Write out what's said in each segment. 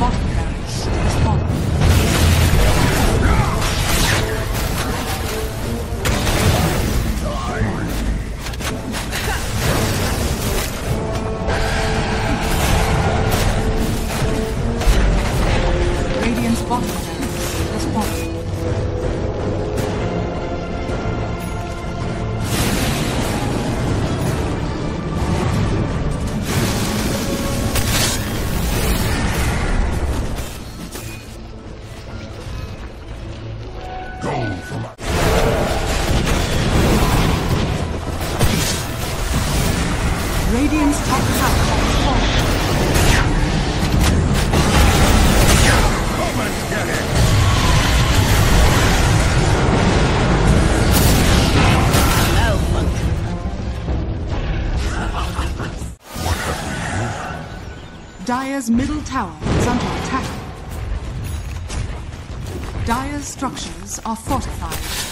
Radiant's Radiant's top tower is falling. come and get it! Dire's middle tower is under attack. Dire's structures are fortified.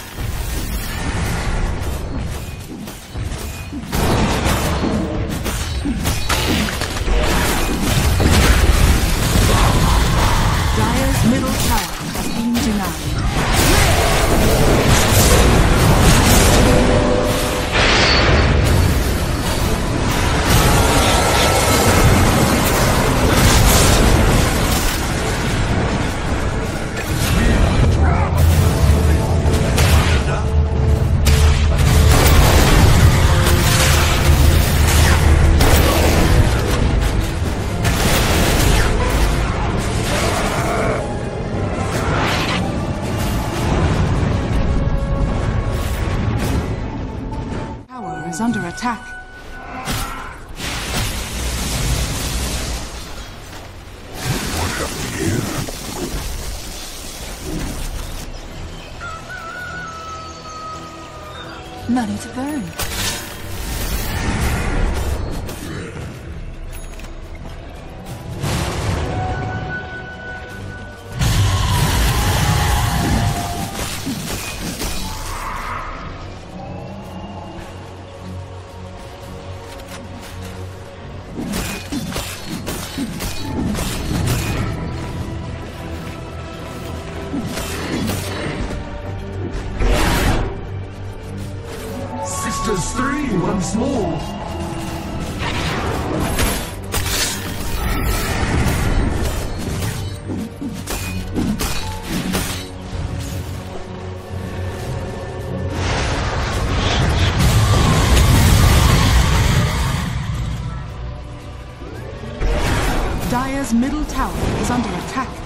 Is under attack. What happened here? Money to burn. Sisters three once more. Dire's middle tower is under attack.